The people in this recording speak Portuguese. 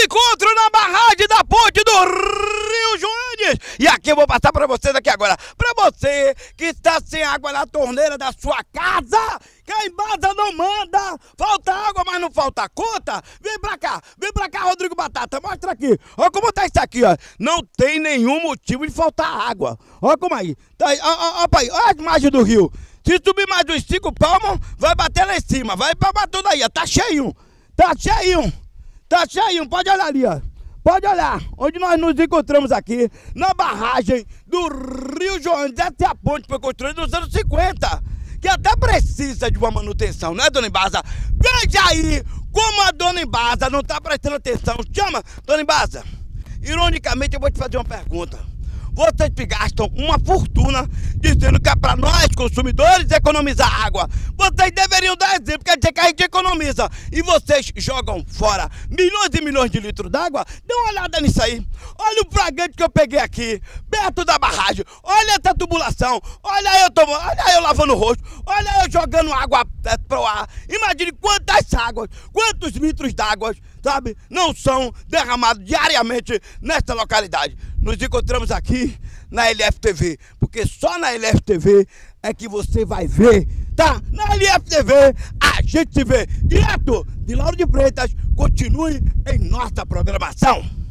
encontro na barragem da ponte do Rio Joanes. E aqui eu vou passar para vocês aqui agora. Para você que está sem água na torneira da sua casa, que embasa não manda, falta água, mas não falta conta. Vem pra cá, vem pra cá, Rodrigo Batata, mostra aqui. Olha como tá isso aqui, ó. Não tem nenhum motivo de faltar água. Olha como aí. Tá aí, ó, aí. olha a imagem do rio. Se subir mais uns cinco palmos, vai bater lá em cima. Vai pra tudo aí, ó. Tá cheio. Tá cheio. Tá cheio, pode olhar ali, ó. Pode olhar, onde nós nos encontramos aqui, na barragem do Rio João. Essa é a ponte foi construída nos anos 50, que até precisa de uma manutenção, né, dona Embasa? Veja aí como a dona Embasa não tá prestando atenção. Chama, dona Embasa. Ironicamente, eu vou te fazer uma pergunta vocês gastam uma fortuna dizendo que é para nós, consumidores, economizar água. Vocês deveriam dar exemplo, quer dizer que a gente economiza. E vocês jogam fora milhões e milhões de litros d'água. Dê uma olhada nisso aí. Olha o fragante que eu peguei aqui, perto da barragem. Olha essa tubulação. Olha eu, tomando, olha eu lavando o rosto. Olha eu jogando água para o ar. Imagine quantas águas, quantos litros d'água, sabe, não são derramados diariamente nesta localidade nos encontramos aqui na LFTV, porque só na LFTV é que você vai ver, tá? Na LFTV a gente se vê direto de Lauro de Freitas. Continue em nossa programação.